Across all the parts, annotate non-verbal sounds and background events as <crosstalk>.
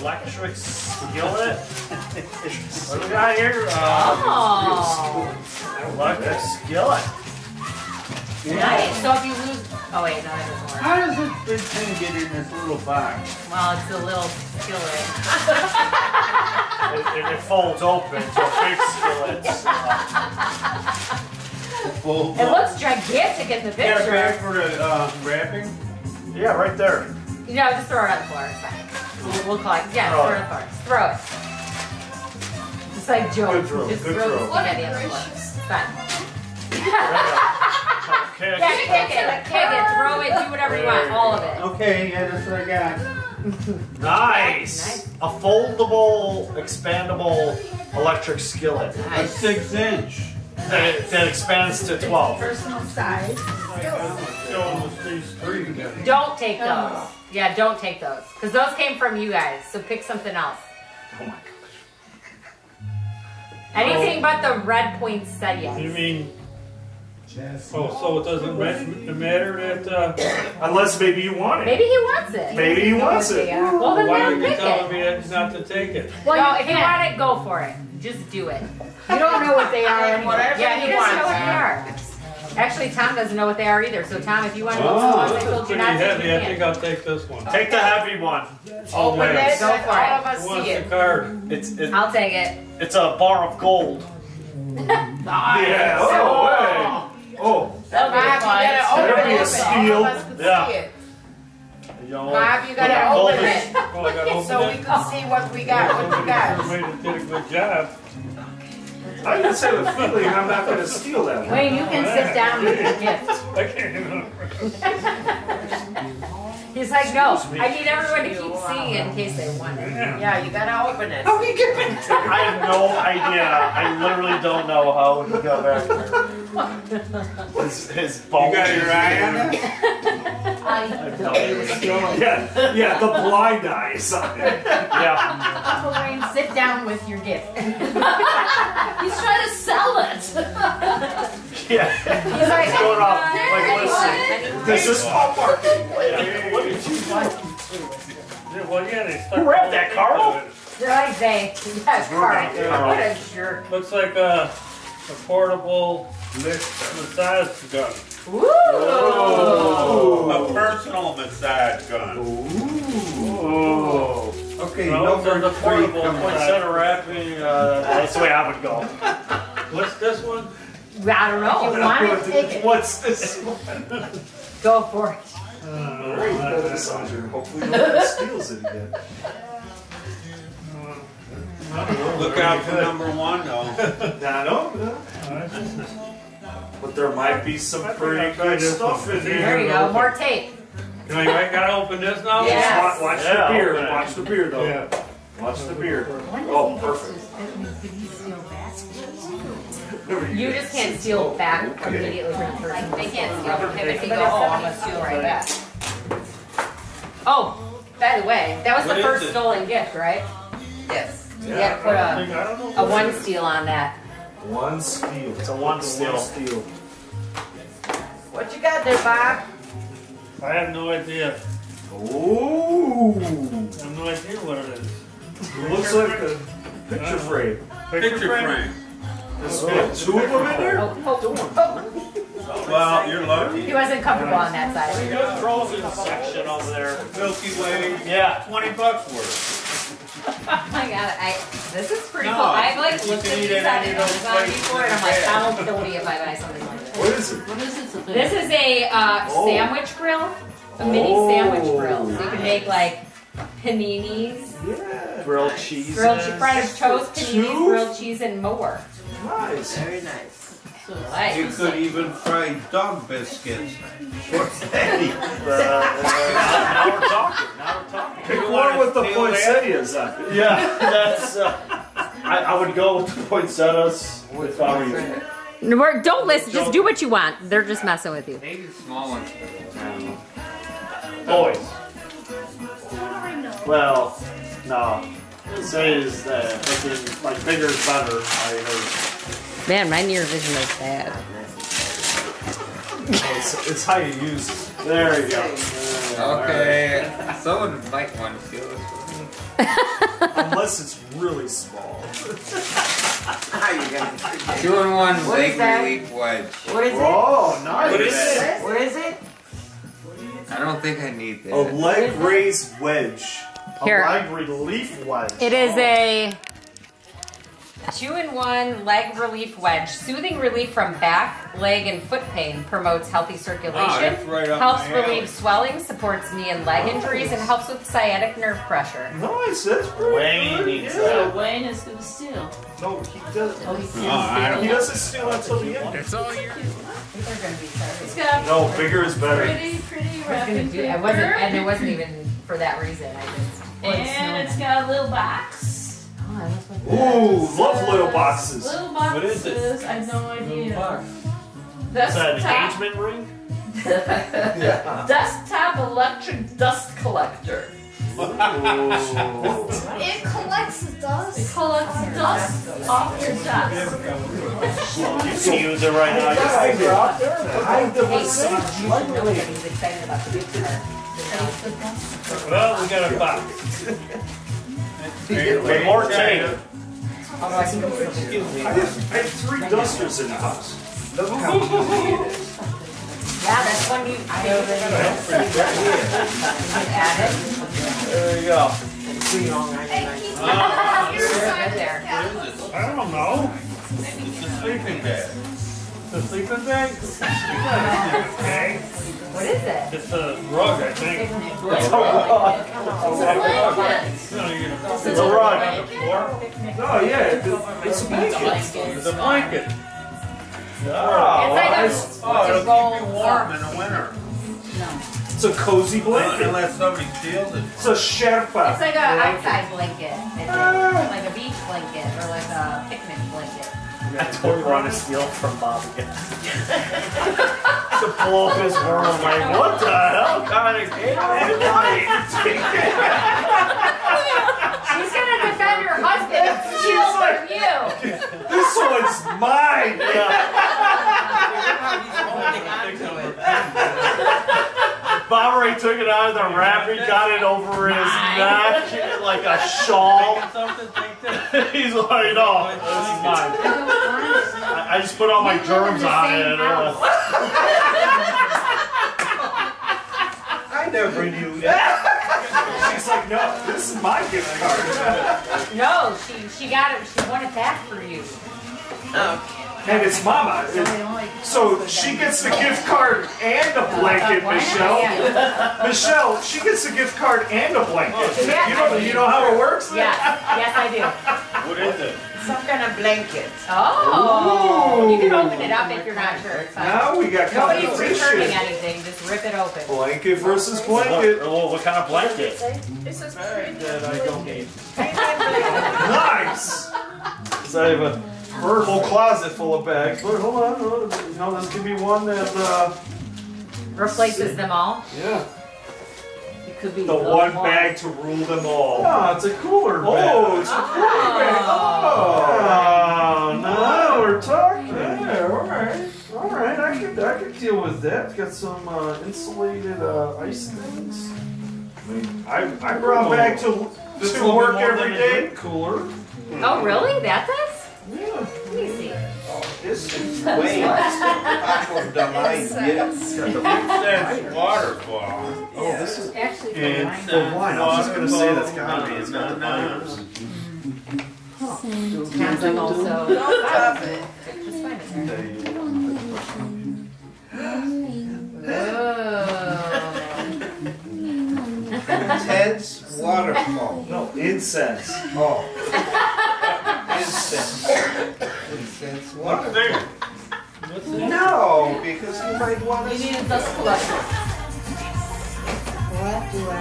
electric skillet. what do we got here? Uh, Oh. electric skillet. Nice. So if you lose, oh wait, no, that doesn't work. How does this big thing get in this little box? Well, it's a little skillet. It, it, it folds open to a big skillet. Uh, Full It looks gigantic in the Got a bag picture. for the uh, wrapping? yeah, right there. You know, just throw it on the floor. It's fine. We'll, we'll it. Yeah, Throw throw it. it on the floor. Just throw it. It's like Joe. Good throw, Just good throw the throw. spaghetti on the floor. It's fine. Okay. Yeah, kick it, kick it, throw it, do whatever you want, all of it. Okay, yeah, that's what I got. Nice. Nice. A foldable, expandable electric skillet A Nice. six inch. that, that expands to 12. Personal size. Don't take those. Oh. Yeah, don't take those. Because those came from you guys, so pick something else. Oh my gosh. Anything but the red poinsettias. You mean, oh, so it doesn't ma- matter that, uh, Unless maybe you want it. Maybe he wants it. Maybe he wants it. Well, then why are you telling it. me that not to take it? Well, Well, no, if you want it, go for it. Just do it. You don't know what they are <laughs> anyway. Whatever Yeah, he he doesn't know what they are. Actually, Tom doesn't know what they are either. So, Tom, if you want to go Oh, to the ones I This is told you pretty not to, heavy, I think. I'll take this one. Take the heavy one. Open Okay. it, Go let for all it. of us Who wants see the it. card? It's it, I'll take it. it's a bar of gold. Yeah. Oh, oh hey. Oh. oh. Bob, you gotta Better open be a it, all steal. of us Yeah. see it. Bob, you gotta open is- it, Oh, <laughs> open so we can see what we got, what you got. Somebody that did a good job. I just have a feeling I'm not going to steal that one. Wayne, you can sit down with your gift. <laughs> I can't even. <laughs> He's like, no, I need everyone to keep seeing it in case they want it. Yeah, you gotta open it. I have no idea. I literally don't know how he got back there. His, his You got your eye on it? I have no idea. Yeah, yeah, the blind eye is on it. Yeah. <laughs> Uncle Wayne, sit down with your gift. <laughs> He's trying to sell it. Yeah. He's like, He's going off. Like, listen, this is Hallmark. Yeah. What did you like? Well, yeah, they stuck. Who wrapped that, Carl? They're like they. Yeah, Carl. Carl. What a jerk. Looks like a, a portable uh, massage gun. Ooh. A personal massage gun. Oh. Okay, No, number they're the three portable comes Point out. center wrapping. Uh, that's the way I would go. What's this one? I don't know. If you want it, take it. What's this? <laughs> One? go for it. Very good, Sandra. Hopefully nobody steals it again. Look out for number one, though. <laughs> I know. But there might be some I pretty good stuff in here. There you go. More tape. Can I, I gotta open this now? Yeah. Watch, watch Yeah, the beard. open. Watch the beard, though. Yeah. Watch the beard. Oh, perfect. You just can't steal oh, back immediately from the person. They can't steal from him if he goes, oh, I'm gonna steal right back. Oh, by the way, that was What the first it? stolen gift, right? Yes. You had to put I a, a one steal on that. One steal. It's a one steal. steal. What you got there, Bob? I have no idea. Ooh. I have no idea what it is. It looks like uh, a picture frame. Picture frame. There's oh, two of them in there? Oh, oh, oh. Well, you're lucky. He wasn't comfortable on that side. We got frozen section over there. Milky Way, Yeah. 20 bucks worth. Oh my god, I, this is pretty No, cool. I've like looked at eat these it on of those Amazon before and I'm like, the that'll kill me if I buy something like this. What is it? What is it? This is a uh, Oh. sandwich grill, a mini Oh. sandwich grill. So you can make like paninis, Yeah. Grilled cheese. grilled che- French toast, paninis, Two? grilled cheese, and more. Nice. Very nice. You Nice. could even fry dog biscuits. <laughs> now we're talking. Now we're talking. Pick You one wanna with the steal that? poinsettias on it. Yeah, that's. Uh, I, I would go with the poinsettias if I were you. We're- Don't listen. Just do what you want. They're just messing with you. Maybe the small ones. Always. Well, no. It says that thinking like bigger is better. I heard. Man, my near vision is bad. Oh, it's, it's how you use it. There you go. Okay. Someone might want to steal this one. <laughs> unless it's really small. <laughs> Two and one What is leg that? relief wedge. What is it? Oh, nice. What is it? What is it? I don't think I need this. A that. leg raise wedge. Here. A leg relief wedge. It is a two in one leg relief wedge. Soothing relief from back, leg, and foot pain. Promotes healthy circulation. Oh, right helps my alley. relieve swelling. Supports knee and leg injuries. And helps with sciatic nerve pressure. Nice, that's pretty Wayne good. needs yeah. So Wayne is gonna steal. No, he doesn't. Oh, he's Oh, I He don't. doesn't steal until the end. It's all yours. It's got No, bigger is better. pretty, pretty I was wrapping gonna do. paper. I wasn't, and it wasn't even for that reason. I just. And it's got a little box. Ooh, love little boxes. Is Little What is it? I have no idea. that an engagement ring? <laughs> Yeah. desktop electric dust collector. Ooh. It collects It dust. collects dust off your desk. <laughs> You can use it right now. Just think it out there. I Hey, you should know that he's excited about the gift card. Well, we got a box. <laughs> With more tape. I think it's I have, I have three dusters in the house. Look how easy it is. Yeah, that's one you. I know that you There you go. Hey, keep your Sure, right there. of I don't know. It's a sleeping bag. The sleeping bag? Okay. What is it? It's a rug, I think. No, you It's a rug. floor. Oh yeah, it's, it's a blanket. It's a blanket. Oh, It's like a- nice. Oh, it'll keep you warm in the winter. No. It's a cozy blanket. Unless somebody steals it. It's a Sherpa. It's like an outside blanket, I think. like a beach blanket or like a picnic blanket. I don't want to steal from Bob again. to blow up his world, like, what the hell kind of game am I? She's gonna defend her husband and steal from you. This one's mine! <laughs> Bob already took it out of the wrapper, got it over his neck like a shawl. Something, take this. <laughs> He's like, no, this is mine. I, I just put all my You live in germs on it. I never knew that. She's like, no, this is my gift card. No, she she got it. She won it back for you. Oh. And it's mama. So she gets the gift card and a blanket, Michelle. <laughs> Michelle, she gets a gift card and a blanket. You know, you know how it works? Yes, yes, I do. What is it? Some kind of blanket. Oh, Ooh. you can open it up if you're not sure. It's fine. Now we got Nobody's returning competition. anything. Just rip it open. Blanket versus blanket. What, what kind of blanket? It says That I don't need. Nice! <laughs> Because I have a whole closet full of bags. But hold on, hold on. no, this could be one that, uh, Replaces them all. yeah. It could be The one bag to rule them all. Oh, it's a cooler bag. Oh, it's a cooler bag. Oh, now we're talking. Yeah, all right. All right, I could, I could deal with that. It's got some uh, insulated uh, ice things. I mean, I, I brought back to, to work more every than a day. drink Cooler. Oh, really? That's does? Wait, I was the light. Yes. That's waterfall. Oh, this is. Actually, And for for wine, I was just gonna say that's gotta be. It's got the fibers. Has hmm. also. Don't pop it. Just find it there. There you go. Oh. Ted's waterfall. No, incense. Oh. <laughs> Incense. Incense water. there? What's that? No, because you might want You to. need a dust collector. What do I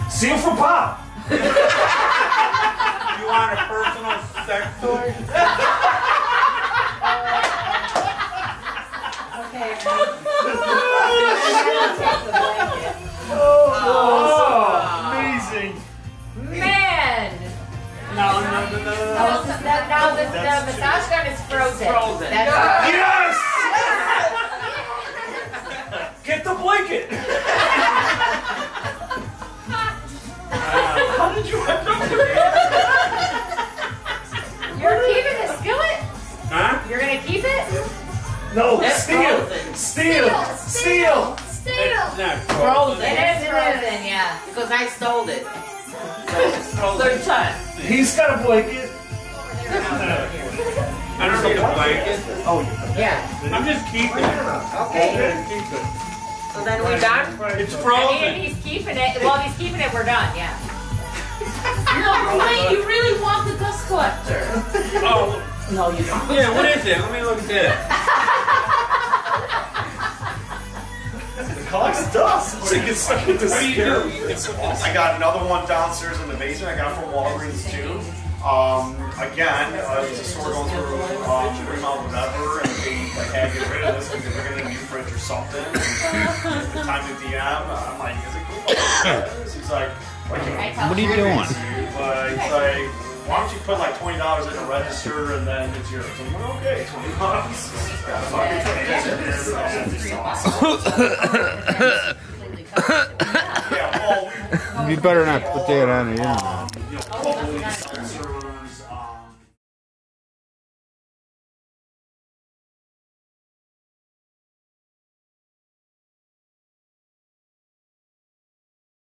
want? Seal for Bob. You want a personal sex toy? Oh, <laughs> No, That's steal, frozen. steal, steal. Steel. It's not Frozen. It is frozen, yeah. Because I stole it. So. <laughs> Third time. He's got a blanket. I don't need a blanket. Oh, yeah. Yeah. I'm just keeping it. Okay. Just keep it. So then we're done? It's I mean, frozen. if he's keeping it, well, he's keeping it, we're done, yeah. <laughs> No, wait, you really want the dust collector. Oh, No, you don't. yeah, what is it? Let me look at that. <laughs> collects dust. So you get stuck with the What do you scare. do? You get some- I got another one downstairs in the basement. I got it from Walgreens too. Um, again, uh, it's a store going through um, remount whatever, and they like had to get rid of this because they're getting a new fridge or something. And the time to DM, I'm like, is it cool? <coughs> He's like, like, What are you doing? But he's like, why don't you put like twenty dollars in the register and then it's yours? I'm like, okay, twenty bucks. You better not put that on the internet.